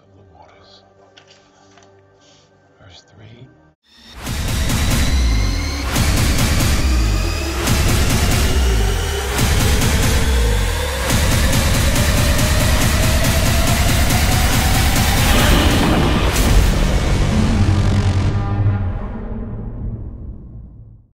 of the waters. Verse 3